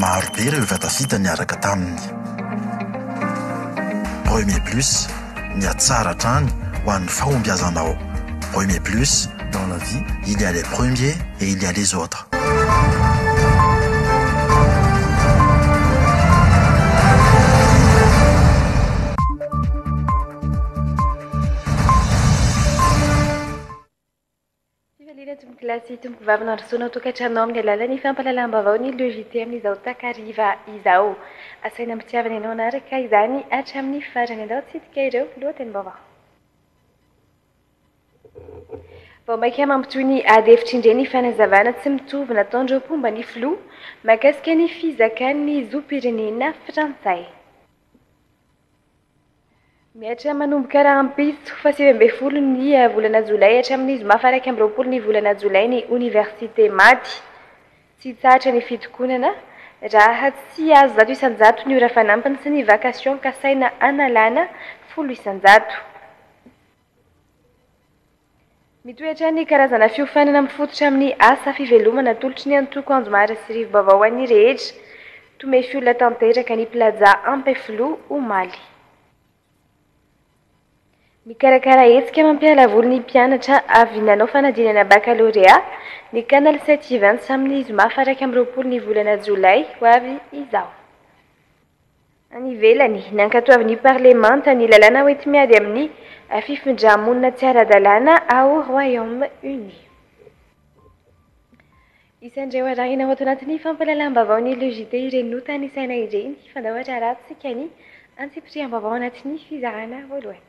Maro be ireo efa tafita niaraka taminy. Premier Plus, mihatsara hatrany ho an'ny fahombiazanao. Premier Plus, dans la vie il y a les premiers et il y a les autres. Fifaliana tompoko lahy sy tompoko vavy nandrosoana ao an-tokantrano ao amin'ny alalan'ny fampahalalam-baovao ny Le JT amin'izao takariva izao. Asaina am-pitiavana ianao hanaraka izany hatramin'ny farany indao hitsidika ireo lohatenim-baovao. Vao mainka mampitohy ny ady hevitr'Indre ny fanazavana tsy mitovy nataon'ireo mpomba ny Filoha mahakasika ny fizakan'ny zom-pirenena frantsay. Mihatra manomboka rahampitso fahasivy ambin'ny folo ny volana jolay hatramin'ny zoma faha-iraika amby roapolo ny volana jolay ny oniversite maty. Tsy hitsahatra ny fitokonana raha tsy azo zato isan-jato ny ora fanampiny sy ny vacation kasaina analana folo isan-jato. Mitoetra ny karazana fiofanana mifototra amin'ny asa fivelomana atolotry ny antoko Anjomara sy Rivobaovao an'ny rehetra. Tomefiolona tanteraka ny Plaza Ampefiloha omaly. Nikarakara hetsika mampiala voly ny mpianatra avy nanao fanadinana bakalorea ny Canal Sept Events amin'ny zoma faha iraika amby roapolo ny volana jolay ho avy izao. Any ivelany, nankatoavin'ny parlemanta ny lalàna hoenti-miady amin'ny fifindrà-monina tsy ara-dalàna ao Royaume Uni. Isan'ireo arahina ao anatin'ny fampahalalam-baovaon'ny Le JT ireny notanisaina ireny, fanao atraratsika ny antsipiriam-baovao anatin'ny fizahana voalohany.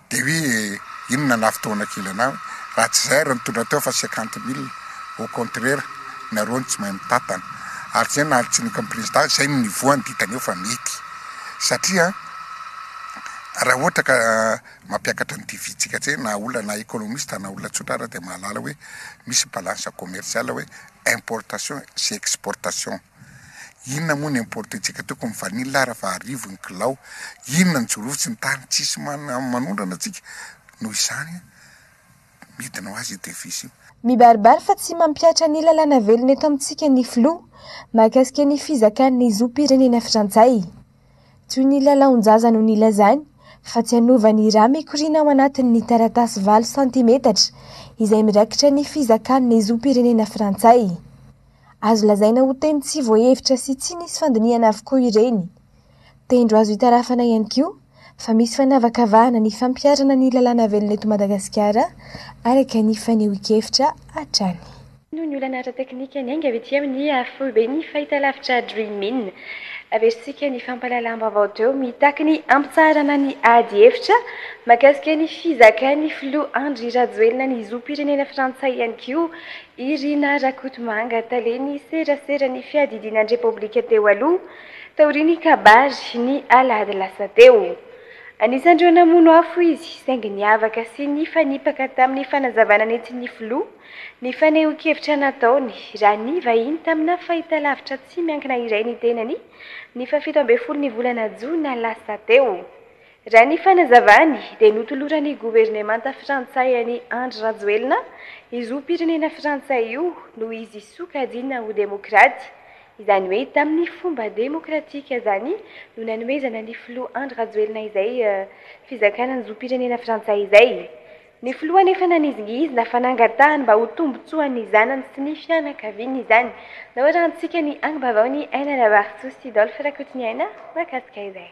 Dia hoe inona anah fotoana kely anah hoe raha tsy izay ary nitondra teo fa cinquante mille au contraire nareo no tsy mahay mitantana ary izay nahalitsinoka ny président izay no nivohany dia hitaneo fa mety satria raha ohatra ka mampiakatra ny deficit-tsika tsy na olona na économiste na olona tsotra ary dia mahalala hoe misy balance commercial hoe importation sy exportation. Inona moa no importentsika teo ko ny vanille ara fa arivo ny kilao. Inona no jorofo tsy ny tany tsisy manondrana antsika noho izany an. Midina ho azy io devis io. Mibaribary fa tsy mampihatra ny lalàna velona eto amintsika ny filoha mahakasika ny fizakan'ny zom-pirenena frantsay. Toy ny lalaon-jaza no nilazany fa tsy hanova ny rà mikoriana ao anatin'ny taratasy valo santimetatra izay mirakitra ny fizakan'ny zom-pirenena frantsay. Azo lazaina ho teny tsy voahevitra sy tsy nisy fandinihana avokoa ireny. Tendro azo itarafana ihany koa fa misy fanavakavahana ny fampiharana ny lalàna velona eto Madagasikara, araka ny fanehoan-kevitra hatrany. Noho ny olana ara-teknika niainga avy ety amin'ny foiben'ny fahitalavitra Dreemin, avelantsika ny fampahalalam-baovao teo mitaky ny hampitsaharana ny adihevitra mahakasika ny fizakan'ny filoha Andry Rajoelina ny zom-pirenena frantsay ihany koa Irina Rakotomanga, tale ny serasera ny fiadidiana ny Repoblika teo aloha, taorian'ny kabary ny alahady lasa teo. Anisan'ireo namono afo izy, saingy niavaka sy nifanipaka tamin'ny fanazavana nentin'ny filoha ny fanehoan-kevitra nataony, raha nivahiny tamina fahitalavitra tsy miankina iray ny tenany, ny fahafito ambin'ny folo ny volana jona lasa teo. Raha ny fanazavany dia notoloran'ny governemanta frantsay an'i Andry Rajoelina io zom-pirenena frantsay io noho izy sokajiana ho demokraty, izany hoe tamin'ny fomba demokratika izany no nanomezana ny filoha Andry Rajoelina izay fizakana ny zom-pirenena frantsay izay. Ny filoha anefa nanizingizina fa nangatahany mba ho tombotsoan'ny zanany sy ny fianakaviany izany. Naorahantsika ny angom-baovao ny Aina Rabartso sy Dolph Rakotoniaina mahakasika izay.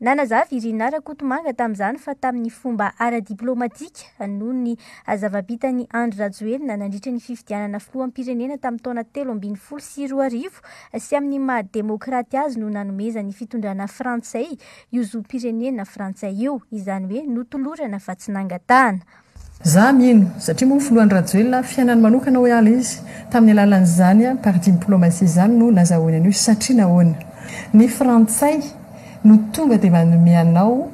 Nanazava i Rinah Rakotomanga tamin'izany fa tamin'ny fomba ara-diplaomatika noho ny zava-bitan'i Andry Rajoelina nandritra ny fifidianana filoham-pirenena tamin'ny taona telo ambin'ny folo sy roa arivo sy amin'ny maha demokraty azy no nanomezan'ny fitondrana frantsay io zom-pirenena frantsay io, izany hoe notolorana fa tsy nangatahana. Za mino, satria moa filoha Rajoelina fiainany manokana oe ala izy, tamin'ny alalan'izany par dimplomasia izany no nazahoany an'io satria nahoana? Ny frantsay no tonga dia manome anao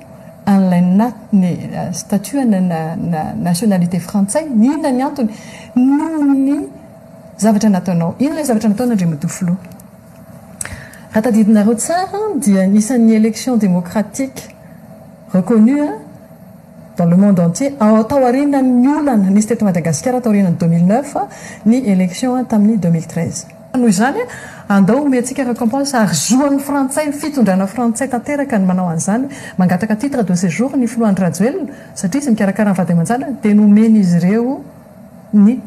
an'ilay nat ny statut ana na na nationalité frantsay, inona ny antony? Noho ny zavatra nataonao, inona ny zavatra nataon'Andriamatoa filoha? Raha tadidinareo tsara dia ny isan'ny élection démocratique reconnue dans le monde entier, tao aorianan'ny olana nisy teto Madagasikara tao aorianan'ny deux mille neuf, ny élection tamin'ny deux mille treize. Noho izany, andao omentsika récompense ary zo an'ny frantsay, ny fitondrana frantsay tanteraka ny manao an'izany, mangataka titre de séjour ny filoha Andry Rajoelina satria izy mikarakara ny vady aman-janany dia nomen'izy ireo ny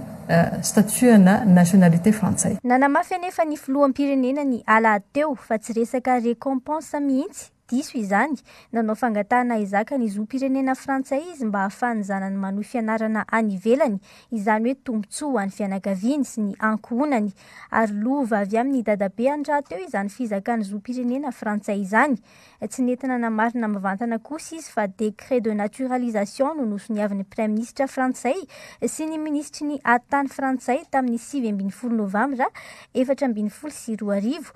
statut na nationalité frantsay. Nanamafy anefa ny filoham-pirenena ny alahady teo fa tsy resaka récompense mihitsy Diso izany, nanao fangatahana hizaka ny zom-pirenena frantsay izy mba hahafahan'ny zanany manohy fianarana any ivelany, izany hoe tombontsoa ho an'ny fianakaviany sy ny ankohonany. Ary lova avy amin'ny dadabeany rahateo izany fizakany zom-pirenena frantsay izany. Tsy nety nanamarina mivantana kosa izy fa décret de naturalisation no nosoniavin'ny praiminisitra frantsay sy ny minisitry ny Atany frantsay tamin'ny sivy ambin'ny folo novambra efatra ambin'ny folo sy roa arivo,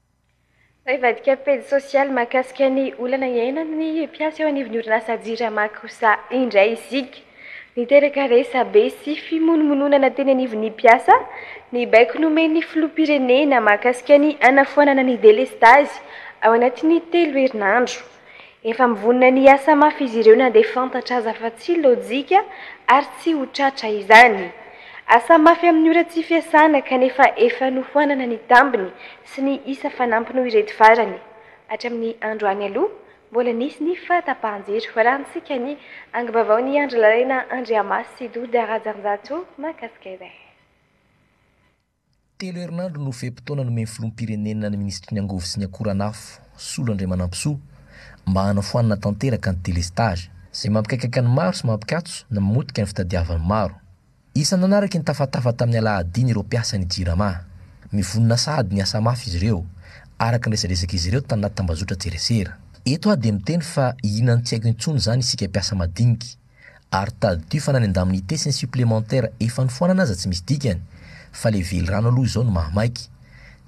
Nivadika pejy sosialy mahakasika ny olana iainany ny mpiasa eo anivon'ny orinasa Jirama Cosà indray isika. Niteraka resabe sy fimonomononana teny anivon'ny mpiasa ny baiko nomen'ny filoham-pirenena mahakasika ny hanafoanana ny delestazy ao anatin'ny telo herinandro. Efa mivonona ny hiasa mafy izy ireo na dia fantatra aza fa tsy lojika ary tsy ho tratra izany. Asa mafy amin'ny ora tsy fiasana kanefa efa nofoanana ny tambiny sy ny isa fanampiny hoy ireto farany. Hatramin'ny androany aloha, mbola nisy ny fahatapahan-jiro farantsika ny angom-baovaon'i Andry Lalaina Andriamasy sy Doda Rajanjato makasika izay. Telo herinandro no fe-potoana nomen'ny filoham-pirenena ny minisitry ny Angovo sy ny Akoranafo, Solo Andriamanampisoa, mba hanafoanana tanteraka ny delestazy, izay mampikaikaika ny maro sy mampikatso na mamotika ny fitadiavan'ny maro. Isan'ny nanaraky ny tafatafa tamin'ny alahadiny ireo mpiasan'ny Jirama. Mivonona sahady ny asa mafy izy ireo, araka ny resadresak'izy ireo tanaty tambazotran-tserasera. Eto aho dia miteny fa ihinan'ny tsy haiko intsony izany isika mpiasa madinika. Ary tadidio fa na ny indemnité sy ny supplémentaire efa nifoanana aza tsy misy dikany fa le velirano aloha izao no mahamaika.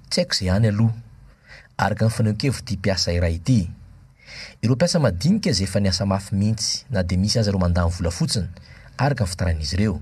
Tsy haiko ze any aloha. Araka ny fanehonkevit'ity mpiasa iray ity. Ireo mpiasa madinika ze efa niasa mafy mintsy na de misy aza ireo mandany vola fotsiny araka ny fitarain'izy ireo.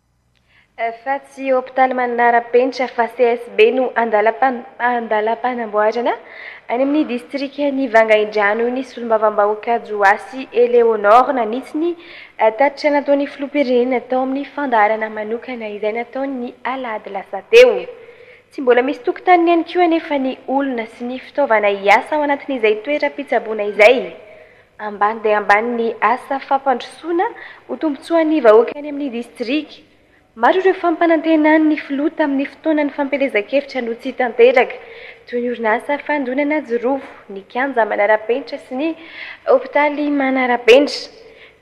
Fa tsy hopitaly manara-penitra fa CSB no andalam-panamboarana any amin'ny distrikan'i Vangaindrano ny solombavambahoaka Johasy Eléonore nanitsy ny tatitra nataon'ny filoham-pirenena tao amin'ny fandaharana manokana izay nataony ny alahady lasa teo. Tsy mbola misy tokotaniny ihany koa anefa ny olona sy ny fitaovana hiasa ao anatin'izay toeram-pitsaboana izay. Ambany dia ambany ny asa fampandrosoana ho tombontsoan'ny vahoaka any amin'ny distrika. Maro ireo fampanantenan'ny filoha tamin'ny fotoanan'ny fampielezan-kevitra no tsy tanteraka, toy ny orinasa fandonana jorofo, ny kianja manara-penitra sy ny hopitaly manara-penitra.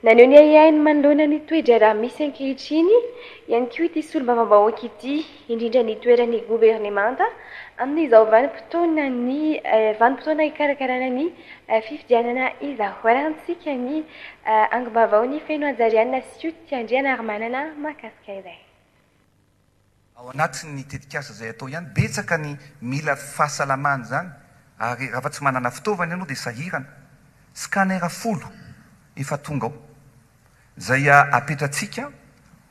Naneho ny ahiahiny manoloana ny toe-draharaha misy ankehitriny ihany koa ity solombavambahoaka ity. indrindra ny toeran'ny governemanta amin'izao vanim-potoana ny vanim-potoana hikarakarana ny fifidianana izao. Arahintsika ny angom-baovaon'i Feno Hajarianina sy Coty Andrianarimanana mahakasika izay. Ao anatin'ny tetikasa izay atao ihany, betsaka ny mila fahasalamana izany ary raha fa tsy manana fitaovana ianao dia sahirana. Scanner folo efa tonga ao izay apetratsika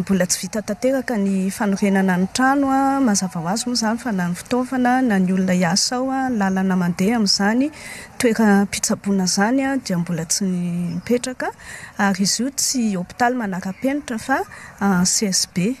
Mbola tsy vita tanteraka ny fanorenana ny trano. Mazava ho azy moa izany fa na ny fitaovana na ny olona hiasa ao, ny lalana mandeha amin'izany toeram-pitsaboana izany dia mbola tsy mipetraka. Ary izy io tsy hopitaly manara-penitra fa CSB.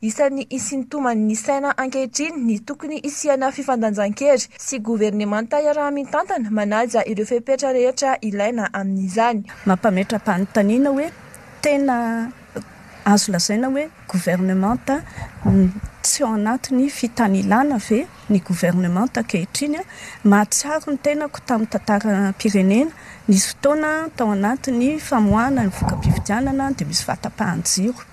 Isan'ny hisintomany ny saina ankehitriny ny tokony hisiana fifandanjan-kery sy governemanta iaraha-mitantana manaja ireo fepetra rehetra ilaina amin'izany. Mampametra-panontaniana hoe tena azo lazaina hoe governemanta tsy ao anatin'ny fitanilana ve ny governemanta ankehitriny? Mahatsiaro ny tenako tamin'ny tantaram-pirenena, nisy fotoana tao anatin'ny famoahana ny voka-pifidianana dia misy vata-pahan-jiro.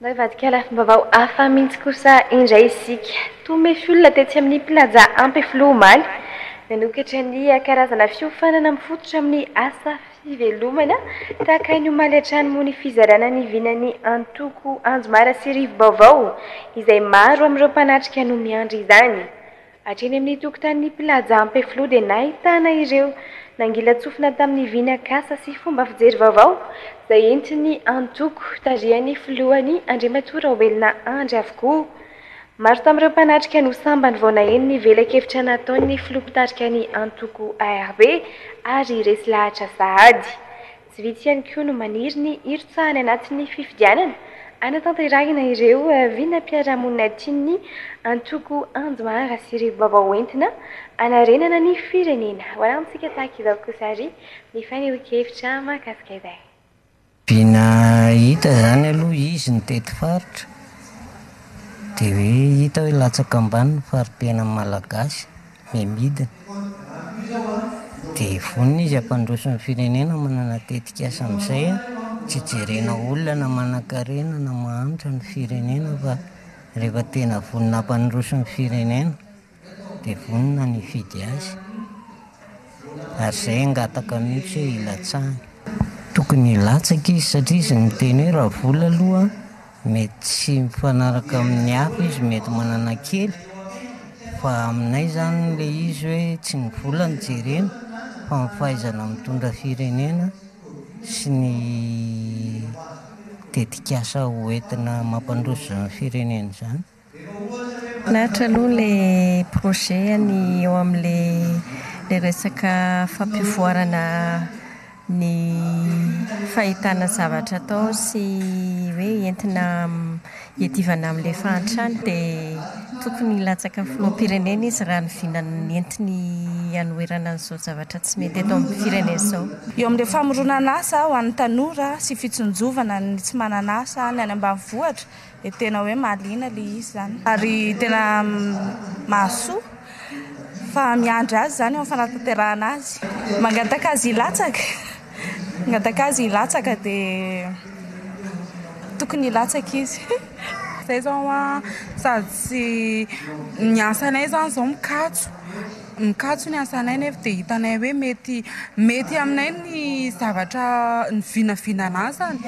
Mba hivadika lafim-baovao hafa mihitsy kosa indray isika. Toa mefy olona tetsy amin'ny Plaza Ampefiloha omaly, nanokatra ny karazana fiofanana mifototra amin'ny asa fivelomana tahaka ny omaly hatrany moa ny fizarana ny vinan'ny antoko Anjomara sy Rivobaovao izay maro amin'ireo mpanatrika no miandry izany. Hatreny amin'ny tokotanin'ny Plaza Ampefiloha dia nahitana ireo nangilan-tsofina tamin'ny vy nakasa sy fomba fijery vaovao izay entin'ny antoko tarihan'ny filohany Andriamatoa Raoelina Andry avokoa. Maro tamin'ireo mpanatrika no sambany vao naheno ny velakevitra nataon'ny filoha mpitarika ny antoko ARB ary resy lahatra sahady. Tsy vitsy ihany koa no maniry ny hirotsahany anatin'ny fifidianana hanatanterahina ireo vinam-piarahamonina tian'ny antoko Anjo Mahara sy ireo vaovao entina hanarenana ny firenena. Ho anantsika tahaka izao kosa àry ny fanehoan-kevitra mahakasika izay. Dia nahita izany aloha izy nitety faritra, dia hoe hita hoe latsaka ambany ny fari-piainan'ny Malagasy. ny amidiny dia vonona izy hampandroso ny firenena manana tetikasa amin'izay tsy jerena olona na manankarena na mahantra ny firenena fa rehefa tena vonona hampandroso ny firenena dia vonona ny hifidy azy ary izay angataka amin'io tsy hoe hilatsahany. Tokony hilatsaka izy satria izy niteny hoe raha vola aloha Mety tsy mifanaraka amin'ny hafa izy, mety manana kely fa aminay izany ilay izy hoe tsy ny vola no jerena fa ny fahaizana mitondra firenena sy ny tetikasa hoentina mampandroso izany firenena izany. Mahafinaritra aloha ilay projet-ny eo amin'ilay resaka fampivoarana ny fahitana zavatra atao sy hoe entina hiadivana amin'ilay fahantrana dia tokony hilatsaka ho filoham-pirenena izy raha ny vina nentiny hanoherana an'izao zavatra tsy mety eto amin'ny firenena izao. Eo amin'ilay famoronana asa ho an'ny tanora sy fitsinjovana ny tsy manana asa any ambanivohitra Dia tena hoe mahaliana ilay izy izany ary tena mahasoa fa miandry azy izany amin'ny fanatanterahana azy. Mangataka azy hilatsaka, mangataka azy hilatsaka dia tokony hilatsaka izy. Izay izao an, sady ny asanay izany izao mikatso. Mikatso ny asanay nefa dia hitanay hoe mety mety aminay ny zavatra, ny vinavinan'asany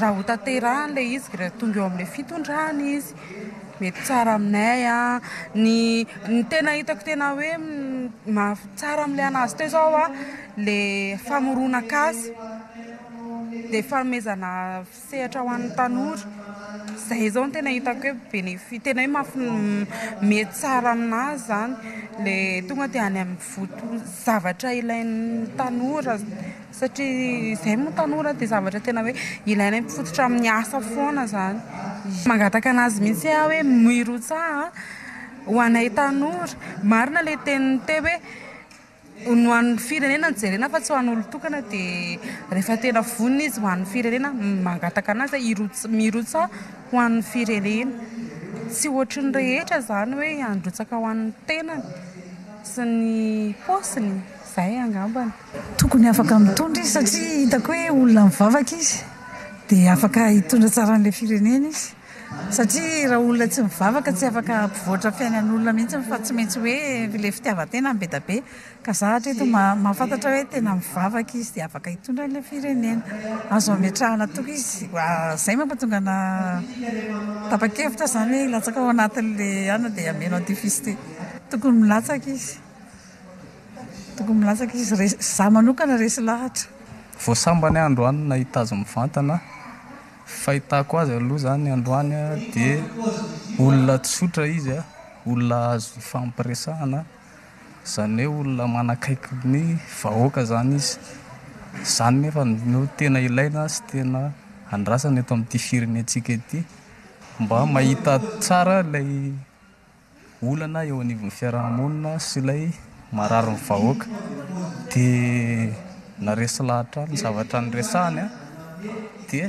raha ho tanterahina ilay izy ka raha tonga eo amin'ilay fitondrana izy. Mety tsara aminay ny ny tena hitako tena hoe maha tsara amin'ilay an'azy teo izao ilay famoronan-kasa, ilay fanomezana. Sehatra ho an'ny tanora, izay izao no tena hitako hoe benefit, tena hoe mahafinaritra, mety tsara amin'azy izany, ilay tonga dia any amin'ny voto, zavatra ilain'ny tanora, satria izay moa ny tanora dia zavatra tena hoe ilaina mifototra amin'ny asa foana izany, mangataka an'azy mihintsy aho hoe mirotsaha an, ho anay tanora, marina ilay tenin'ny te hoe. ny ho an'ny firenena no jerena fa tsy ho an'olon-tokana dia rehefa tena vonona izy ho an'ny firenena mangataka an'asa hirots- mirotsaha ho an'ny firenena. Tsy ohatry ny rehetra izany hoe handrotsaka ho an'ny tenany sy ny paosiny. Izay angamba no. Tokony afaka mitondra izy satria hitako hoe olona mivavaka izy dia afaka hitondra tsara an'ilay firenena izy. Satria raha olona tsy mivavaka tsy afaka hampivoatra fiainan'olona mihitsy fa tsy maintsy hoe ilay fitiavan-tena no be dia be ka za hatreto mahafantatra hoe tena mivavaka izy dia afaka hitondra ilay firenena. Azo ametrahana toky izy izay mampatonga ana tapa-kevitra izany hoe hilatsaka ao anatin'ilay ana dia hameno an'ity fils ty. Tokony milatsaka izy, tokony milatsaka izy, resy, za manokana resy lahatra. Vao sambany andro any nahita azy mivantana. Fahitako azy aloha zany androany dia olona tsotra izy, olona azo hifampiresahana, zany hoe olona manakaiky ny vahoaka zany izy, zany nefa no tena ilaina sy tena andrasana eto amin'ity firenentsika ity mba mahita tsara ilay. olana eo anivon'ny fiarahamonina sy ilay marary ny vahoaka dia naresy lahatra ny zavatra niresahany dia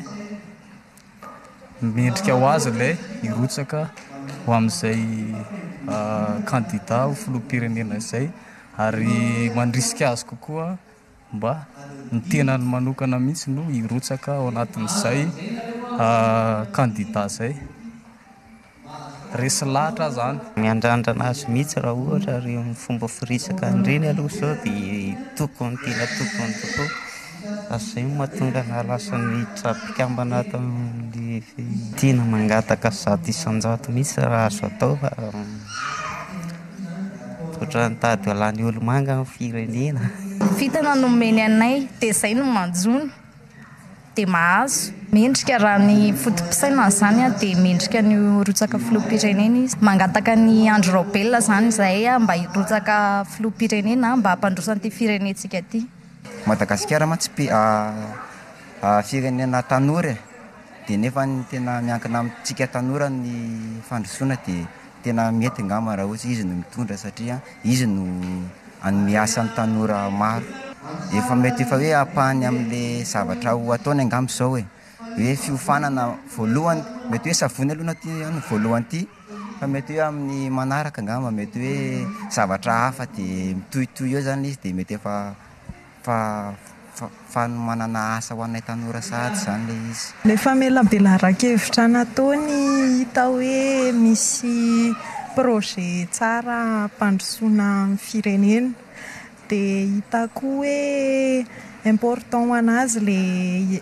mendrika ho azy ilay hirotsaka ho amin'izay kandida ho filoham-pirenena izay ary mandrisika azy kokoa Mba ny tenany manokana mihitsy no hirotsaka ao anatin'izay kandida izay. Resy lahatra aza any. Miandrandrana azy mihitsy raha ohatra ary amin'ny fomba firesaka andreny aloha izao dia tokony tena tokony tokoa ary izay no mahatonga ny hahalasa ny sady mpikambana ato amin'ny. Tena mangataka zato isan-jato mihitsy raha azo atao fa. Ohatran'ny mitady hahalany olomanga ny firenena. Vintana no omeny anay dia izay no manjono dia mahazo. Mendrika raha ny foto-pisainany izany dia mendrika ny ho rotsaka filoham-pirenena izy. Mangataka an'i Andry Raobelina izany izahay mba hirotsaka filoham-pirenena mba hampandroso an'ity firenentsika ity. Madagasikara mantsy firenena tanora e, dia nefa ny tena miankina amintsika tanora ny fandrosoana dia. Tena mety angamba raha ohatra hoe izy no mitondra satria izy no hanome asa ny tanora maro. Efa mety efa hoe ampahany amin'ilay zavatra ho ataony angamba izao e. Hoe fiofanana voalohany, mety hoe savony aloha no tiany ny voalohany ity fa mety hoe amin'ny manaraka angamba mety hoe zavatra hafa dia mitohitohy eo izany ilay izy dia mety efa. Fa fanomanana asa ho anay tanora sahady izany ilay izy. Ilay famelabelaran-kevitra nataony hita hoe misy projet tsara hampandrosoana ny firenena. Dia hitako hoe important ho an'azy ilay.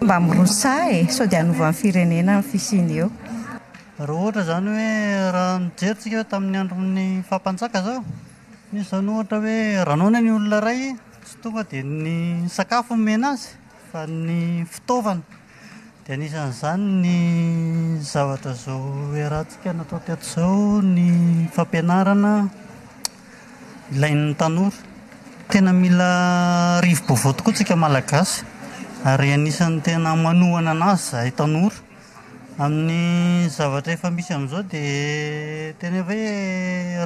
Mba mirony saha e, sao dia hanova ny firenena ny fisiany eo. Raha ohatra izany hoe raha nijery tsika hoe tamin'ny andron'ny faha mpanjaka izao, misy izany ohatra hoe raha noana ny olona iray tsy tonga dia ny sakafo no omena azy fa ny fitaovana, dia anisan'izany ny zavatra izao iarahantsika natao teto izao ny fampianarana, Ilain'ny tanora. Tena mila rivo-baovao tokoa tsika Malagasy ary anisan'ny tena manohana anazy zahay tanora. Amin'ny zavatra efa misy amin'izao dia tena hoe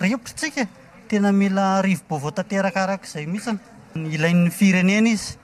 rempotry tsika e! Tena mila rivo-baovao tanteraka araka izay mihitsiny. Ilain'ny firenena izy.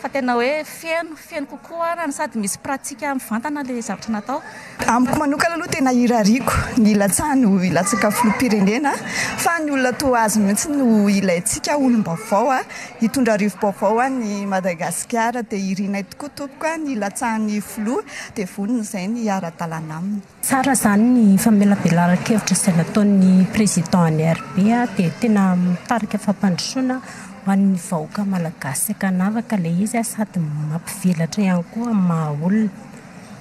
Fa tena hoe feno, feno kokoa ary no sady misy pratika mivantana ilay zavatra natao. Amiko manokana aloha tena irariako ny hilatsahany ho hilatsaka filoham-pirenena fa ny olona toa azy mihitsy no ilaintsika olom-baovao hitondra rivo-baovao ho an'i Madagasikara dia irinay tokoa tompoko ny hilatsahan'ny filoha dia vonona izay ny hiara-dalana aminy. Tsara izany ny famelabelaran-kevitra izay nataon'ny Président an'i RB dia tena mitarika fampandrosoana ho an'ny vahoaka Malagasy ankanavaka ilay izy sady mampivelatra ihany koa amin'ny maha olona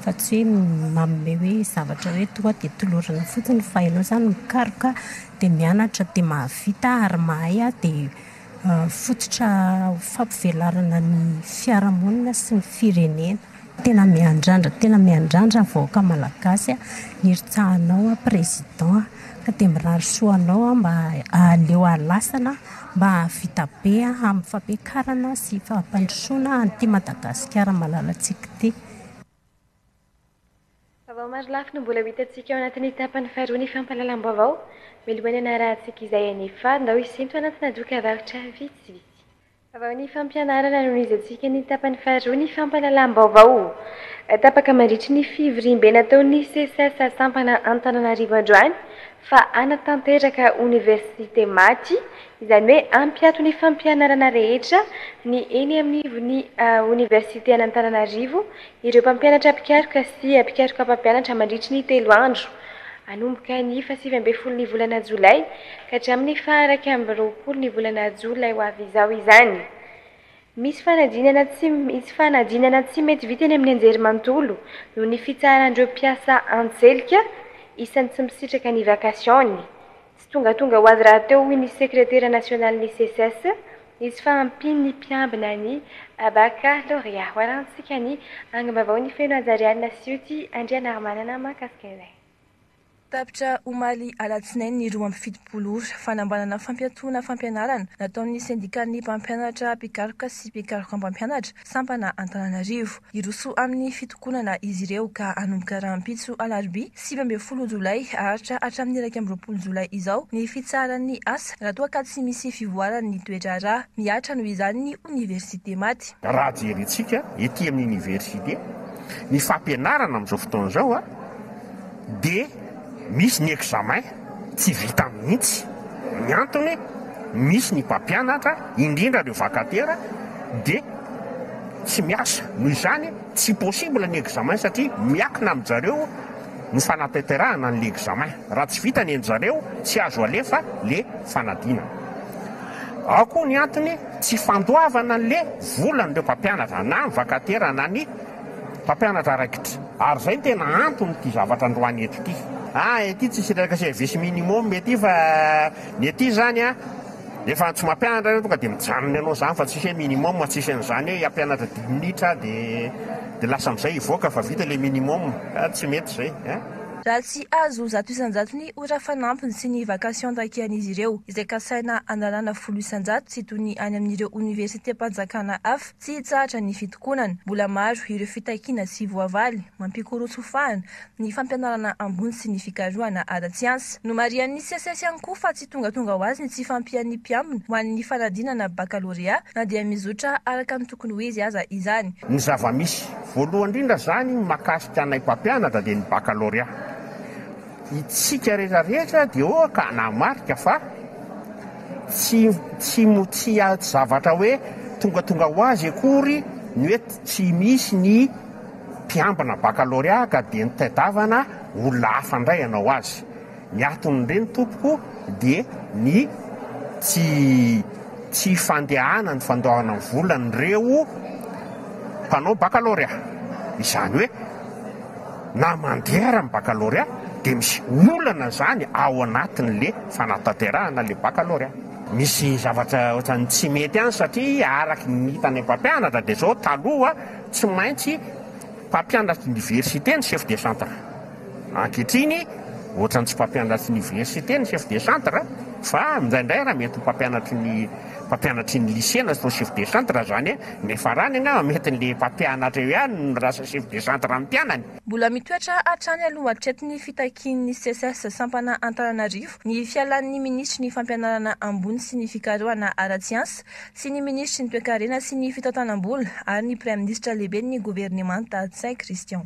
fa tsy hoe manome hoe zavatra hoe toa dia tolorana fotsiny fa ianao izany mikaroka dia mianatra dia mahavita ary mahay dia fototra fampivelarana ny fiarahamonina sy ny firenena. Tena miandrandra tena miandrandra ny vahoaka malagasy a, hiritsahanao aho président a, ka dia mirary soa anao aho mba aleo alasana mba hahavita be amin'ny fampiakarana sy fampandrosoana an'ity Madagasikara malalantsika ity. Vaovao maro lafy no mbola ho hitantsika ao anatin'ny tapany faharoa ny fampahalalam-baovao. Melomaina hanarahantsika izay any fa ndao hisinto anatina doka varotra vitsivitsy. Vao ny fampianarana no nizatsika ny tapany faharoa ny fampahalalam-baovao. Tapaka mandritry ny fivoriambe nataon'ny Seces sampana Antananarivo androany fa hanatanteraka oniversite maty, izany hoe hampiato ny fampianarana rehetra ny eny anivon'ny oniversite an'Antananarivo Ireo mpampianatra mpikaroka sy mpikaroka mpampianatra mandritry ny telo andro, hanomboka ny fahasivy ambin'ny folo ny volana jolay ka hatramin'ny faha-iraika amby roapolo ny volana jolay ho avy izao izany. Misy fanadinana tsy Misy fanadinana tsy mety vita eny amin'ny anjerimanontolo noho ny fitsaharan'ireo mpiasa an-tselika isan'ny tsy misitraka ny vakasiony. Tsy tongatonga ho azy rahateo hoy ny sekretera nasionalin'ny Seces, izy fa ampian'ny mpiambina an'i Baccalauréat. Hoarantsika ny angom-baovaon'i Feno Hajarialina sy Oti Andrianarimanana mahakasika izay. Tapitra omaly alatsinainy roa amby fitopolo ora, fanambanana fampiatoana fampianarana nataon'ny sendikan'ny mpampianatra mpikaroka sy mpikarokam-pampianatra sampana Antananarivo. Hiroso amin'ny fitokonana izy ireo ka hanomboka rahampitso alarobia sivy ambin'ny folo jolay haharitra hatramin'ny iraika amby roapolo jolay izao ny fitsaharan'ny asa raha toa ka tsy misy fivoaran'ny toe-draharaha mihatra noho izany ny oniversite maty. Raha jerintsika ety amin'ny oniversite ny fampianarana amin'izao fotoana izao dia misy ny examen. Tsy vita mihitsy. Ny antony, misy ny mpampianatra, indrindra ireo vacataire, dia tsy miasa. Noho izany, tsy possible ny examen satria miakina amin-dry zareo ny fanatanterahana an'ilay examen. Raha tsy vita ny an-dry zareo, tsy azo alefa ilay fanadinana. Ao koa ny antony, tsy fandoavana an'ilay volan'ireo mpampianatra, na ny vacataire na ny. Mpampianatra raikitra. Ary izay no tena anton'ity zavatra androany eto ity. An, ety tsy sitraka service minimum ety fa ny ety izany an, efa tsy mampianatra ianao tonga dia mijanona ianao izany fa tsisy hoe minimum, tsisy an'izany hoe hampianatra dimy minitra dia lasa amin'izay hivoaka fa vita ilay minimum. Ka tsy mety izay an. Raha tsy azo zato isan-jato ny ora fanampiny sy ny vacation takian'izy ireo, izay kasaina hanalana folo isan-jato tsy toy ny any amin'ireo oniversitem-panjakana hafa, Tsy hitsahatra ny fitokonana. Mbola maro ireo fitakiana sy voavaly mampikorontsy fahana ny fampianarana ambony sy ny fikarohana ara-tsiansa. Nomarihan'ny Seces ihany koa fa tsy tongatonga ho azy ny tsy fampian'ny mpiambina ho an'ny fanadinana bakalorea na dia mizotra araka ny tokony ho izy aza izany. Ny zava-misy voalohany indrindra izany mahakasika anay mpampianatra dia ny bakalorea. Isika rehetra rehetra dia oh ka hanamarika fa tsy tsy tsy zavatra hoe tongatonga ho azy akory ny hoe tsy misy ny mpiambina bakalôrea ka dia ny tadavana olona hafa indray hanao azy. Ny aton'ireny tompoko dia ny tsy tsy fandehanan'ny fandoavana ny volan'ireo mpanao bakalôrea. Izany hoe. na mandeha ary ny bakalorea dia misy olana izany ao anatin'ilay fanatanterahana ilay bakalorea. Misy zavatra ohatran'ny tsy mety any satria araka ny hitan'ilay mpampianatra dia izao, taloha tsy maintsy mpampianatry ny oniversite ny chef de centre. Ankehitriny ohatran'ny tsy mpampianatry ny oniversite ny chef de centre fa indraindray ary mety ho mpampianatry ny. Mpampianatry ny lycée no atao chef de centre zany e! Ny farany angamba mety ny le mpampianatra eo ihany no lasa chef de centre amin'ny mpianany. Mbola mitoetra hatrany aloha hatretin'ny fitakian'ny Seces sampana Antananarivo ny fialan'ny minisitry ny Fampianarana ambony sy ny fikarohana ara-tsiansa sy ny minisitry ny Toekarena sy ny fitantanam-bola ary ny praiminisitra lehiben'ny governemanta Ntsay Christian.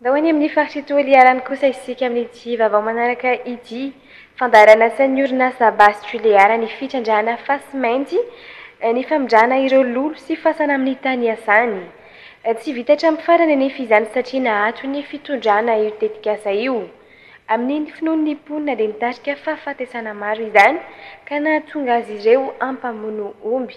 Andao any amin'ny faritry Toliara ihany kosa isika amin'ity vaovao manaraka ity. Fandaharanasan'ny orinasa Base Tuléar ny fitrandrahana fasy mainty, ny famindrana ireo lolo sy fasana amin'ny tany iasany. Tsy vita hatramin'ny farany anefa izany satria naato ny fitondrana io tetikasa io. Amin'iny finoan'ny mponina dia nitarika fahafatesana maro izany ka nahatonga azy ireo hampamono omby.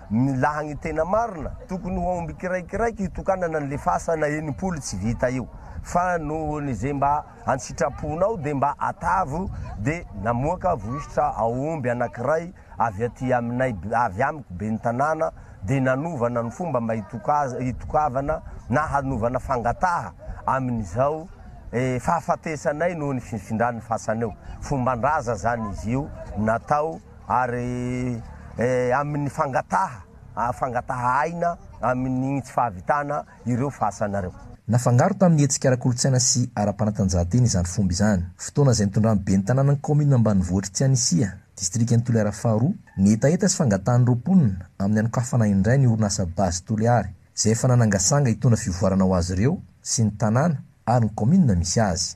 Ny lahany tena marina, tokony ho aomby kiraikiraiky hitokanana an'le fasana enimpolo tsy vita io, fa nohon'izay mba antsitraponao de mba atavo de namoaka vositra aomby anakiray avy aty aminay avy amiko ben'ny tanàna de nanovana ny fomba mba hitokavana na hanovana fangataha amin'izao fahafatesanay nohon'ny fifindran'ny fasana io, fomban-draza zany izy io natao ary amin'ny fangataha fangataha aina amin'ny tsy fahavitana ireo fasanareo. Nafangaro tamin'ny hetsika ara-kolontsaina sy ara-panatanjahantena izany fomba izany. Fotoana izay nitondran'ny ben'ny tanànan'ny kaominina ambanivohitr'i Tsianisiha, distrikan'i Toliara Faharoa, ny hetaheta sy fangatahan'ireo mponina amin'ny hanokafana indray ny orinasa Base Toliary, izay efa nanangasanga hitondra fivoarana ho azy ireo sy ny tanàna ary ny kaominina misy azy.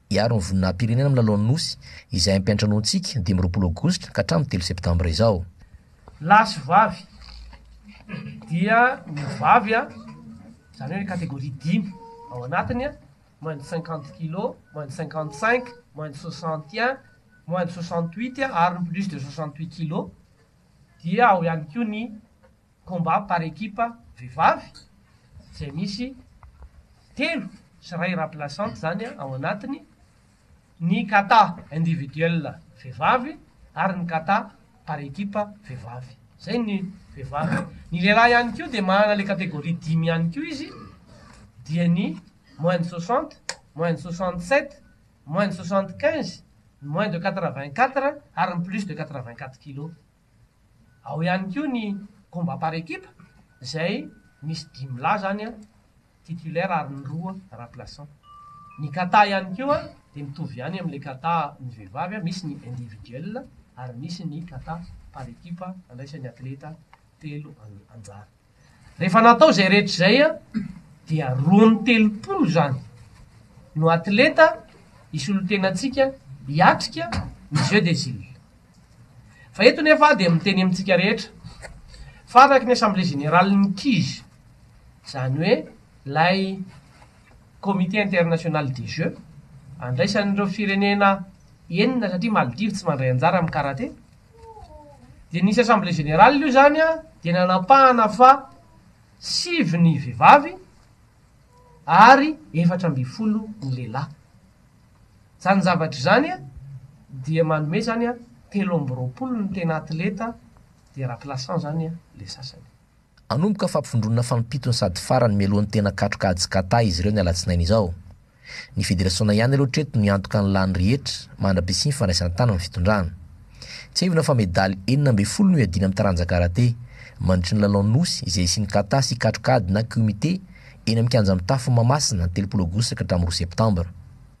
hiaro ny voninahi-pirenena amin'ny lalaon'ny Nosy izay ampiantranointsika dimy amby roapolo aogositra ka hatramin'ny telo septambra izao. Lahy sy vavy dia ny vavy izany hoe catégorie dimy ao anatiny moins de cinquante kilos, moins de cinquante cinq, moins de soixante et un, moins de soixante huit ary ny plus de soixante huit kilos dia ao ihany koa ny combat par equipe vehivavy izay misy telo sy iray remplaçante izany ao anatiny, ny kata individuel vehivavy ary ny kata par equipe vehivavy. Izay ny vehivavy. Ny lehilahy ihany koa dia manana ilay catégorie dimy ihany koa izy dia ny moins de soixante, moins de soixante sept, moins de soixante quinze, ny moins de quatre vingt quatre ary ny plus de quatre vingt quatre kilos. Ao ihany koa ny combat par équipe izay misy dimy lahy izany an, titulaire ary ny roa remplaçant. Ny kata ihany koa dia mitovy ihany amin'ilay kata ny vehivavy an, misy ny individuel ary misy ny kata par équipe andraisan'ny atleta telo anjara. Rehefa natao izay rehetra izay dia roa amby telopolo izany no atleta hisolotenantsika hiatrika ny Jeux des Îles. Fa eto nefa dia miteny amintsika rehetra fa araka ny Assemblée Générale ny Cij, izany hoe ilay Comité International des Jeux andraisan'ireo firenena enina satria Maldives tsy mandray anjara amin'ny karate, Dia nisy assemblée générale io zany a, dia nanapahana fa sivy ny vehivavy ary efatra ambin'ny folo ny lehilahy. Zany zavatra izany a, dia manome zany a, telo amby roapolo ny tena atleta dia remplaçant zany a, le sasany. Hanomboka fampivondronana fampitony sady farany mialohan'ny tena katroka Hajj Qatar izy ireo ny alatsinainy izao. Ny federasiona ihany aloha hatreto no hiantoka ny lany rehetra mandra-pisian'ny fifandraisan-tana amin'ny fitondrana. Tsiahivina fa medaly enina ambin'ny folo no iadiana amin'ny taranja karate, mandritry ny lalao nosy izay hisian'ny kata sy katroka ady na kumite eny amin'ny kianja mitafo Mahamasina ny telopolo aogositra ka hatramin'ny roa septambra.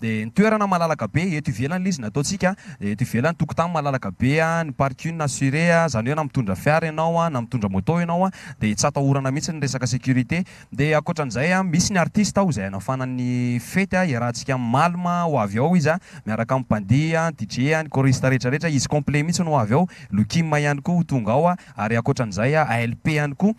Dia ny toerana malalaka be eto ivelany ilay izy no ataontsika, eto ivelany, tokotany malalaka be, ny parking assuré, izany hoe na mitondra fiara ianao na mitondra moto ianao dia tsy atahorana mihitsy ny resaka sécurité. Dia ankoatra an'izay, misy ny artista ao izay hanafana ny fety, hiarahantsika amin'ny malma ho avy ao izy miaraka amin'ny mpandihy, ny DJ, ny choriste rehetrarehetra, izy complet mihitsy no ho avy ao, Lukim ihany koa ho tonga ao ary ankoatra an'izay ALP ihany koa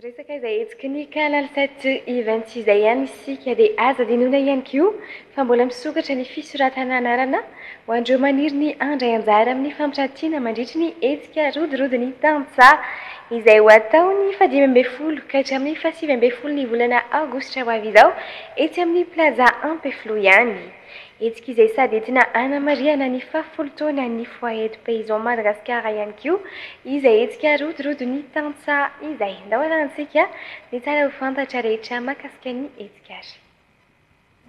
Miresaka izay hetsiky ny Canal Sept i Vinci izay ihany isika dia aza adinoina ihany koa fa mbola misokatra ny fisoratana anarana ho an'ireo maniry ny handray anjara amin'ny fampirantiana mandritry ny hetsika Rodorodon'ny Tantsaha izay ho atao ny fahadimy ambin'ny folo ka hatramin'ny fahasivy ambin'ny folo ny volana aogositra ho avy izao etsy amin'ny Plaza Ampefiloha ihany. Hetsika izay sady entina hanamarihana ny fahafolo taonan'ny Foyer de Paysans Madagasikara ihany koa izay hetsika rodorodon'ny tantsaha izay. Ndao arahantsika ny tsara ho fantatra rehetra mahakasika ny hetsika ary.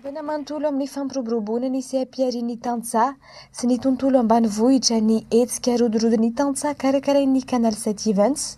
Tena manontolo amin'ny fampiroboroboana ny seha-piharian'ny tantsaha sy ny tontolo ambanivohitra ny hetsika rodorodon'ny tantsaha karakarain'ny Canal Set Events.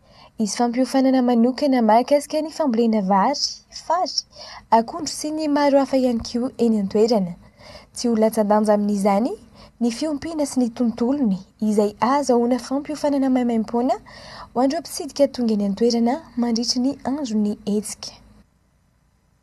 Hisy fampiofanana manokana mahakasika ny fambolena vary, fary, akondro sy ny maro hafa ihany koa eny an-toerana. Tsy ho latsa-danja amin'izany ny fiompiana sy ny tontolony izay ahazahoana fampiofanana maimaimpoana ho an'ireo mpitsidika tonga eny an-toerana mandritra ny andron'ny hetsika.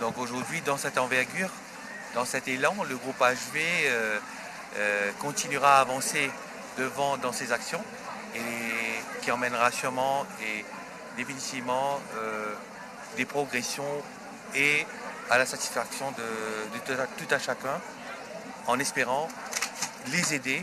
Donc aujourd'hui dans cette envergure, dans cet élan, le groupe HV euh, euh, continuera à avancer devant dans ses actions et qui emmènera sûrement et définitivement euh, des progressions et à la satisfaction de, tout à chacun en espérant les aider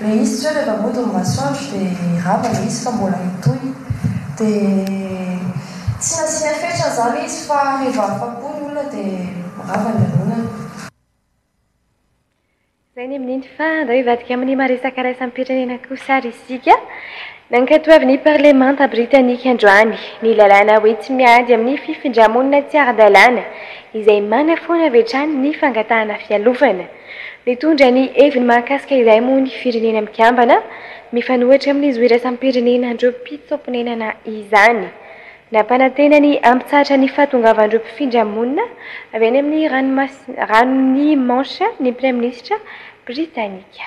Le izy tsy hoe rehefa mody ny masoandro de rava le izy fa mbola mitohy de tsy nasiana fetrany zany izy fa reva afapo ny olona de rava ny lanonana. Zay ny amin'iny fa andao hivadika amin'ny maresaka iraisam-pirenena kosa ary isika. Nankatoavin'ny parlemanta britanika androany ny lalàna hoe tsy miady amin'ny fifindra-monina tsy ara-dalàna izay manafoana avy hatrany ny fangatahana fialofana. Nitondra ny heviny mahakasika izay moa ny Firenena Mikambana, mifanohitra amin'ny zo iraisam-pirenena handrohi-pitsoa-ponenana izany. Nampanantena ny hampitsahatra ny fahatongavan'ireo mpifindra monina avy any amin'ny ranomasina ranon'i Manche ny Praiminisitra Britanika.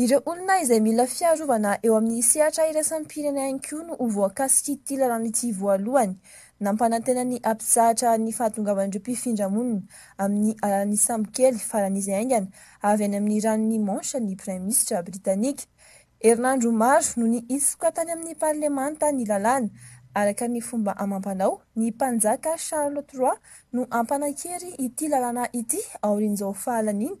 Ireo olona izay mila fiarovana eo amin'ny sehatra iraisam-pirenena ihany koa no ho voakasik'ity lalàna ity voalohany, nampanantena ny hampitsahatra ny fahatongavan'ireo mpifindra monina amin'ny alalan'ny sambokely faran'isa haingana avy any amin'ny ranon'i Manche ny Praiminisitra Britanika. Herinandro maro no nihisoka tany amin'ny Parlemanta ny lalàna. Araka ny fomba amam-panao, ny Mpanjaka Charles iii no hampanan-kery ity lalàna ity aorian'izao fahalaniany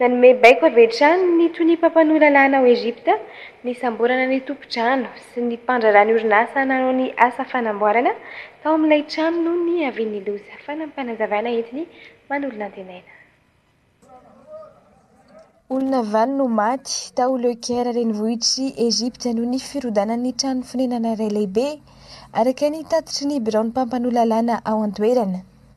Nanome baiko avy hatrany ny tonia mpampanoa lalàna ao Egypta nisamborana ny tompon-trano sy ny mpandraharaha ny orinasa nanao ny asa fanamboarana tao amin'ilay trano noho ny niavian'ny loza, fanampanazavana entiny manolo-nantenaina. Olona valo no maty, tao Le Caire renivohitr'i Egypta noho ny firodanan'ny trano fonenana iray lehibe, araka ny tatitry ny biraon'ny mpampanoa lalàna ao an-toerana.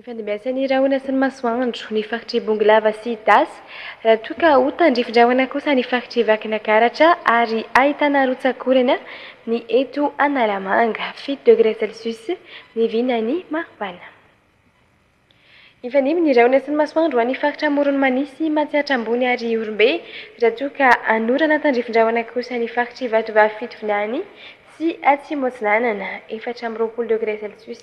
Ifandimbiasan'ny rahona sy ny masoandro ny faritr'i Bongolava sy Itasy raha toa ka ho tandrifin-drahona kosa ny faritr'i Vakinakaratra ary ahitana arotsakorana ny eto Analamanga, fito degré celsius ny vinan'ny maripana. Hifandimby ny rahona sy ny masoandro ho an'ny faritra Amoron'i Mania sy Matsiatra Ambony ary Ihorombe raha toa ka hanorana tandrifin-drahona kosa ny faritr'i Vatovavy fito vinany sy Atsimo Atsinanana, efatra amby roapolo degré celsius.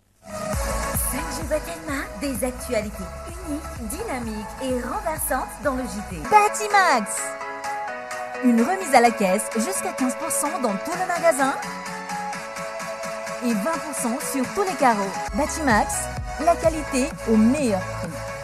actualité unique, dynamique et renversante dans le JT. Batimax Une remise à la caisse jusqu'à 15% dans tout le magasin et 20% sur tous les carreaux. Batimax, la qualité au meilleur prix.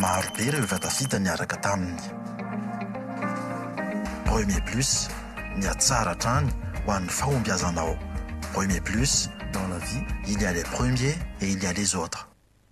Maro be ireo efa tafita niaraka taminy. Premier Plus, mihatsara hatrany ho an'ny fahombiazanao. Premier Plus, dans la vie il y a les premiers et il y a les autres.